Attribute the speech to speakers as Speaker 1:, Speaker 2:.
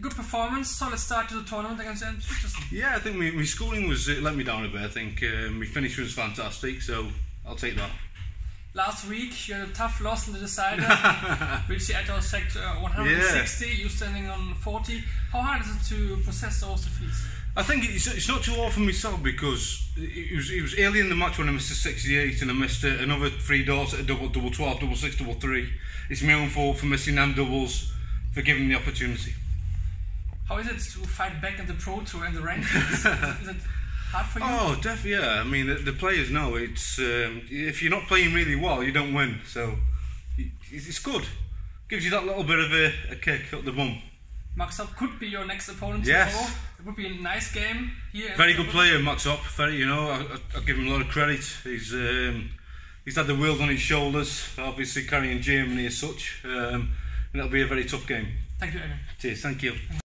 Speaker 1: good performance, solid start to the tournament against St. Richardson.
Speaker 2: Yeah, I think my, schooling was uh, let me down a bit. I think uh, my finish was fantastic, so I'll take that.
Speaker 1: Last week you had a tough loss in the decider, which at our sector uh, 160, you standing on 40. How hard is it to process those defeats?
Speaker 2: I think it's, it's not too hard for myself because it was, it was early in the match when I missed a 68 and I missed uh, another three darts at a double, double 12, double 6, double 3. It's my own fault for missing them doubles, for giving the opportunity.
Speaker 1: How is it to fight back in the Pro Tour and the rankings? is, is it hard for you?
Speaker 2: Oh, definitely, yeah. I mean, the, the players know it's um, if you're not playing really well, you don't win. So it's, it's good. Gives you that little bit of a, a kick up the bum.
Speaker 1: Max Hopp could be your next opponent
Speaker 2: Yes.
Speaker 1: tomorrow. It would be a nice game here.
Speaker 2: Very good player, Max Hopp. Very, you know, I, I, I give him a lot of credit. He's um, he's had the world on his shoulders, obviously carrying Germany as such, um, and it'll be a very tough game.
Speaker 1: Thank you.
Speaker 2: Cheers, thank you.